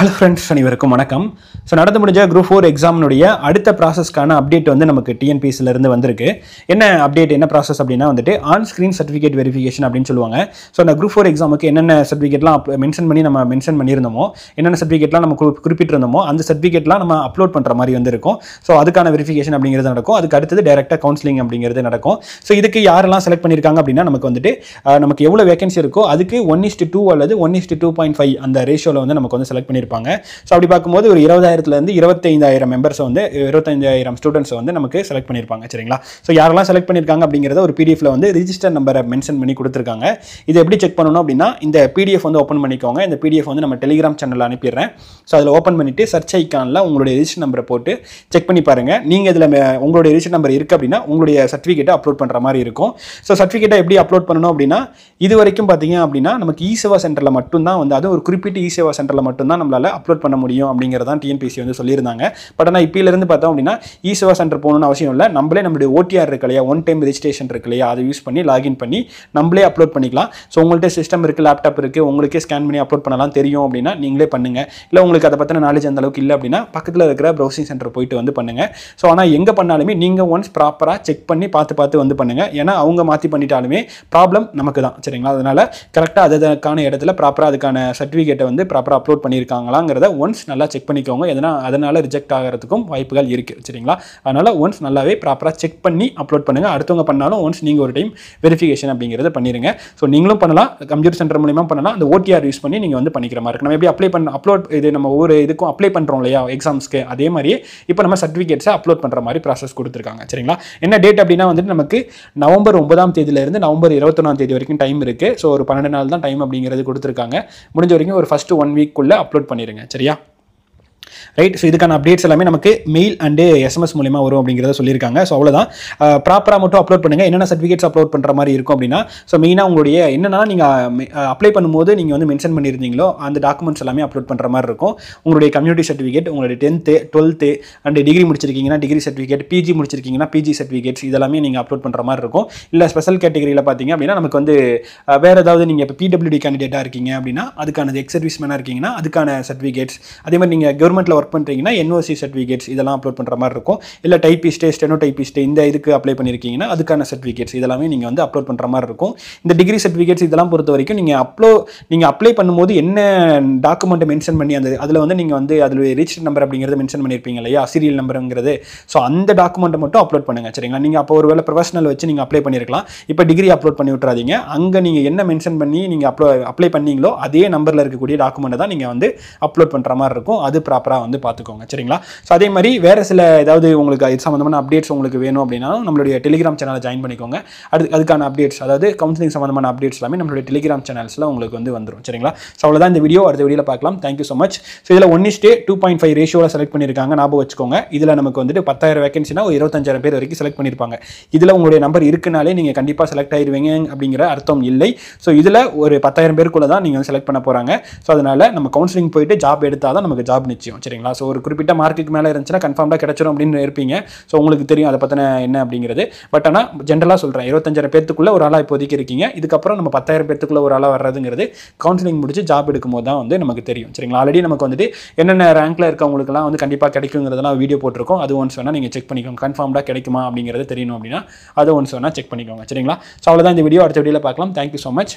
Hello friends அனைவருக்கும் வணக்கம். So நடந்து முடிஞ்ச குரூப் ஃபோர் எக்ஸாமினுடைய அடுத்த ப்ராசஸ்க்கான அப்டேட் வந்து நமக்கு TNPSC வந்திருக்கு. என்ன அப்டேட் என்ன ப்ராசஸ் அப்படின்னா வந்துட்டு ஆன் ஸ்க்ரீன் சர்டிஃபிகேட் வெரிஃபிகேஷன் அப்படின்னு சொல்லுவாங்க. ஸோ அந்த குரூப் ஃபோர் எக்ஸாமுக்கு என்னென்ன சர்டிஃபிகேட்லாம் மென்ஷன் பண்ணி நம்ம மென்ஷன் பண்ணியிருந்தோமோ என்னென்ன சர்டிஃபிகேட்லாம் நம்ம குறி- குறிப்பிட்டிருந்தோமோ அந்த சர்டிஃபிகேட்லாம் நம்ம அப்லோட் பண்ணுற மாதிரி வந்திருக்கும் ஸோ அதுக்கான வெரிஃபிகேஷன் அப்படிங்கிறது நடக்கும். அதுக்கு அடுத்தது டேரெக்டாக கவுன்சிலிங் அப்படிங்கிறது நடக்கும். ஸோ இதுக்கு யாரெல்லாம் செலக்ட் பண்ணியிருக்காங்க அப்படின்னா நமக்கு வந்துட்டு நமக்கு எவ்வளோ வேகன்சி இருக்கோ அதுக்கு ஒன் இஸ்ட் டூ அல்லது one is to point five அந்த ரேஷியோவில் வந்து நமக்கு வந்து செலக்ட் பண்ணியிருப்பாங்க. ஸோ அப்படி பார்க்கும்போது ஒரு இருபதாயிரத்துலேருந்து இருபத்தைந்தாயிரம் மெம்பர்ஸ் வந்து இருபத்தஞ்சாயிரம் ஸ்டூடெண்ட்ஸ் வந்து நமக்கு செலக்ட் பண்ணியிருப்பாங்க சரிங்களா? ஸோ யாரெல்லாம் செலக்ட் பண்ணியிருக்காங்க அப்படிங்கிறத ஒரு பிடிஎஃப்ல வந்து ரிஜிஸ்டர் நம்பரை மென்ஷன் பண்ணி கொடுத்துருக்காங்க. இது எப்படி செக் பண்ணணும் அப்படின்னா இந்த பிடிஎஃப் வந்து ஓப்பன் பண்ணிக்கோங்க. இந்த பிடிஎஃப் வந்து நம்ம டெலிகிராம் சேனலில் அனுப்பிடுறேன். ஸோ அதில் ஓப்பன் பண்ணிட்டு சர்ச் ஐக்கானில் உங்களுடைய ரிஜிஸ்டர் நம்பரை போட்டு செக் பண்ணி பாருங்கள் நீங்கள் இதில் உங்களுடைய ரிஜிஸ்டர் நம்பர் இருக்குது அப்படின்னா உங்களுடைய சர்டிஃபிகேட்டை அப்லோட் பண்ணுற மாதிரி இருக்கும். ஸோ சர்டிஃபிகேட்டை எப்படி அப்லோட் பண்ணணும் அப்படின்னா இது வரைக்கும் பார்த்தீங்க அப்படின்னா நமக்கு இ சேவா சென்டரில் மட்டும்தான் வந்து அது ஒரு குறிப்பிட்ட இ சேவா சென்டரில் மட்டும்தான் நம்மளால் அப்லோட் பண்ண முடியும் அப்படிங்கிறதான் டிஎன்பிசி வந்து சொல்லியிருந்தாங்க. பட் ஆனால் இப்பிலிருந்து பார்த்தோம் அப்படின்னா இ சேவா சென்டர் போகணும்னு அவசியம் இல்லை. நம்மளே நம்மளுடைய ஓடிஆர் இருக்கு இல்லையா? ஒன் டைம் ரெஜிஸ்ட்ரேஷன் இருக்கு இல்லையா? அதை யூஸ் பண்ணி லாகின் பண்ணி நம்மளே அப்லோட் பண்ணிக்கலாம். ஸோ உங்கள்கிட்ட சிஸ்டம் இருக்குது லேப்டாப் இருக்குது உங்களுக்கே ஸ்கேன் பண்ணி அப்லோட் பண்ணலாம். தெரியும் அப்படின்னா நீங்களே பண்ணுங்க. இல்லை உங்களுக்கு அதை பற்றின நாலேஜ் அந்த அளவுக்கு இல்லை அப்படின்னா பக்கத்தில் இருக்கிற ப்ரௌசிங் சென்டர் போயிட்டு வந்து பண்ணுங்க. ஸோ ஆனால் எங்கே பண்ணாலுமே நீங்கள் ஒன்ஸ் ப்ராப்பராக செக் பண்ணி பார்த்து பார்த்து வந்து பண்ணுங்க. ஏன்னா அவங்க மாற்றி பண்ணிட்டாலுமே ப்ராப்ளம் நமக்கு தான் சரிங்களா? அதனால கரெக்டாக அதுக்கான இடத்துல ப்ராப்பராக அதுக்கான சர்டிஃபிகேட்டை வந்து ப்ராப்பராக அப்லோட் பண்ணியிருக்காங்க. பண்ணியிருக்காங்களாங்கிறத ஒன்ஸ் நல்லா செக் பண்ணிக்கோங்க. எதனா அதனால் ரிஜெக்ட் ஆகிறதுக்கும் வாய்ப்புகள் இருக்குது சரிங்களா? அதனால் ஒன்ஸ் நல்லாவே ப்ராப்பராக செக் பண்ணி அப்லோட் பண்ணுங்கள் அடுத்தவங்க பண்ணாலும் ஒன்ஸ் நீங்கள் ஒரு டைம் வெரிஃபிகேஷன் அப்படிங்கிறத பண்ணிடுங்க ஸோ நீங்களும் பண்ணலாம். கம்ப்யூட்டர் சென்டர் மூலியமாக பண்ணலாம். அந்த ஓடிஆர் யூஸ் பண்ணி நீங்கள் வந்து பண்ணிக்கிற மாதிரி இருக்கு. நம்ம எப்படி அப்ளை பண்ண அப்லோட் இது நம்ம ஒவ்வொரு இதுக்கும் அப்ளை பண்ணுறோம் இல்லையா? எக்ஸாம்ஸ்க்கு அதே மாதிரியே இப்போ நம்ம சர்டிஃபிகேட்ஸை அப்லோட் பண்ணுற மாதிரி ப்ராசஸ் கொடுத்துருக்காங்க சரிங்களா? என்ன டேட் அப்படின்னா வந்துட்டு நமக்கு நவம்பர் ஒன்பதாம் தேதியிலேருந்து நவம்பர் இருபத்தொன்னாம் தேதி வரைக்கும் டைம் இருக்குது ஸோ ஒரு பன்னெண்டு நாள் தான் டைம் அப்படிங்கிறது கொடுத்துருக்காங்க. முடிஞ்ச வரைக்கும் ஒரு ஃபஸ்ட்டு ஒன் வீக்குள்ளே அப்லோட் பண்ணிடுங்க. சரியா? ரைட் ஸோ இதுக்கான அப்டேட்ஸ் எல்லாமே நமக்கு மெயில் அண்டு எஸ்எம்எஸ் மூலியமாக வரும் அப்படிங்கிறத சொல்லியிருக்காங்க. ஸோ அவ்வளோதான் ப்ராப்பராக மட்டும் அப்லோட் பண்ணுங்கள் என்னென்ன சர்டிஃபிகேட்ஸ் அப்லோட் பண்ணுற மாதிரி இருக்கும் அப்படின்னா ஸோ மெயினாக உங்களுடைய என்னென்னா நீங்கள் அப்ளை பண்ணும்போது நீங்கள் வந்து மென்ஷன் பண்ணியிருந்தீங்களோ அந்த டாக்குமெண்ட்ஸ் எல்லாமே அப்லோட் பண்ணுற மாதிரி இருக்கும். உங்களுடைய கம்யூனிட்டி சர்டிஃபிகேட் உங்களுடைய டென்த்து டுவெல்த்து அண்ட் டிகிரி முடிச்சிருக்கீங்கன்னா டிகிரி சர்டிஃபிகேட் பிஜி முடிச்சிருக்கீங்கன்னா பிஜி சர்டிஃபிகேட்ஸ் இதெல்லாமே நீங்கள் அப்லோட் பண்ணுற மாதிரி இருக்கும். இல்லை ஸ்பெஷல் கேட்டகரியில் பார்த்தீங்க அப்படின்னா நமக்கு வந்து வேறு ஏதாவது நீங்கள் இப்போ பிடபிள்யூடி கேண்டிடேட்டாக இருக்கீங்க அப்படின்னா அதுக்கான எக்ஸ் சர்வீஸ் மேனாக இருக்கீங்கன்னா அதுக்கான சர்டிஃபிகேட்ஸ் அதே மாதிரி நீங்கள் கவர்மெண்ட் கவர்மெண்ட்டில் ஒர்க் பண்ணுறீங்கன்னா என்ஓசி சர்டிஃபிகேட்ஸ் இதெல்லாம் அப்லோட் பண்ணுற மாதிரி இருக்கும். இல்லை டைப்பிஸ்ட்டு ஸ்டெனோ டைப்பிஸ்ட்டு இந்த இதுக்கு அப்ளை பண்ணியிருக்கீங்கன்னா அதுக்கான சர்டிஃபிகேட்ஸ் இதெல்லாமே நீங்கள் வந்து அப்லோட் பண்ணுற மாதிரி இருக்கும். இந்த டிகிரி சர்டிஃபிகேட்ஸ் இதெல்லாம் பொறுத்த வரைக்கும் நீங்கள் அப்லோ நீங்கள் அப்ளை பண்ணும்போது என்ன டாக்குமெண்ட்டை மென்ஷன் பண்ணி அந்த அதில் வந்து நீங்கள் வந்து அதில் ரிஜிஸ்டர் நம்பர் அப்படிங்கிறத மென்ஷன் பண்ணியிருப்பீங்க இல்லையா? சீரியல் நம்பருங்கிறது ஸோ அந்த டாக்குமெண்ட்டை மட்டும் அப்லோட் பண்ணுங்கள் சரிங்களா? நீங்கள் அப்போ ஒரு வேலை ப்ரொஃபஷனல் வச்சு நீங்கள் அப்ளை பண்ணியிருக்கலாம் இப்போ டிகிரி அப்லோட் பண்ணி விட்றாதீங்க அங்கே நீங்கள் என்ன மென்ஷன் பண்ணி நீங்கள் அப்ளோ அப்ளை பண்ணீங்களோ அதே நம்பரில் இருக்கக்கூடிய டாக்குமெண்ட்டை தான் நீங்கள் வந்து அப்லோட் பண்ணுற மாதிரி இருக்கும். அது ப்ராப்பராக வந்து பார்த்துக்கோங்க. சரிங்களா? ஸோ அதே மாதிரி வேறு சில ஏதாவது உங்களுக்கு இது சம்மந்தமான அப்டேட்ஸ் உங்களுக்கு வேணும் அப்படின்னா நம்மளுடைய டெலிகிராம் சேனலை ஜாயின் பண்ணிக்கோங்க. அது அதுக்கான அப்டேட்ஸ் அதாவது கவுன்சிலிங் சம்மந்தமான அப்டேட்ஸ் எல்லாமே நம்மளுடைய டெலிகிராம் சேனல்ஸில் உங்களுக்கு வந்து வந்துடும் சரிங்களா? ஸோ அவ்வளோதான் இந்த வீடியோ அடுத்த வீடியோவில் பார்க்கலாம். Thank you so much so இதில் one is to two point five ரேஷியோவில் செலக்ட் பண்ணியிருக்காங்க ஞாபகம் வச்சுக்கோங்க. இதில் நமக்கு வந்துட்டு பத்தாயிரம் வேகன்சினா ஒரு இருபத்தஞ்சாயிரம் பேர் வரைக்கும் செலக்ட் பண்ணியிருப்பாங்க இதில் உங்களுடைய நம்பர் இருக்குனாலே நீங்கள் கண்டிப்பாக செலக்ட் ஆயிருவீங்க அப்படிங்கிற அர்த்தம் இல்லை. ஸோ இதில் ஒரு பத்தாயிரம் பேருக்குள்ள தான் நீங்கள் வந்து செலக்ட் பண்ண போகிறாங்க ஸோ அதனால் நம்ம கவுன்சிலிங் போயிட்டு ஜாப் எடுத்தால் தான் நமக்கு ஜாப் நிச்சயம். சரி சரிங்களா? ஸோ ஒரு குறிப்பிட்ட மார்க்குக்கு மேலே இருந்துச்சுன்னா கன்ஃபார்மாக கிடைச்சிரும் அப்படின்னு இருப்பீங்க. ஸோ உங்களுக்கு தெரியும் அதை பற்றின என்ன அப்படிங்கிறது. பட் ஆனால் ஜென்ரலாக சொல்கிறேன் இருபத்தஞ்சாயிரம் பேத்துக்குள்ள ஒரு ஆளாக இப்போதைக்கு இருக்கீங்க. இதுக்கப்புறம் நம்ம பத்தாயிரம் பேத்துக்குள்ள ஒரு ஆளாக வர்றதுங்கிறது கவுன்சிலிங் முடிச்சு ஜாப் எடுக்கும்போது தான் வந்து நமக்கு தெரியும். சரிங்களா? ஆல்ரெடி நமக்கு வந்துட்டு என்னென்ன ரேங்க்ல இருக்கவங்களுக்குலாம் வந்து கண்டிப்பாக கிடைக்குங்கிறதெல்லாம் வீடியோ போட்டிருக்கோம். அது ஒன்ஸ் வேணால் நீங்கள் செக் பண்ணிக்கோங்க. கன்ஃபார்ம்டாக கிடைக்குமா அப்படிங்கிறது தெரியணும் அப்படின்னா அது ஒன்ஸ் வேணால் செக் பண்ணிக்கோங்க. சரிங்களா? ஸோ அவ்வளோதான் இந்த வீடியோ அடுத்த வீடியோவில் பார்க்கலாம். Thank you so much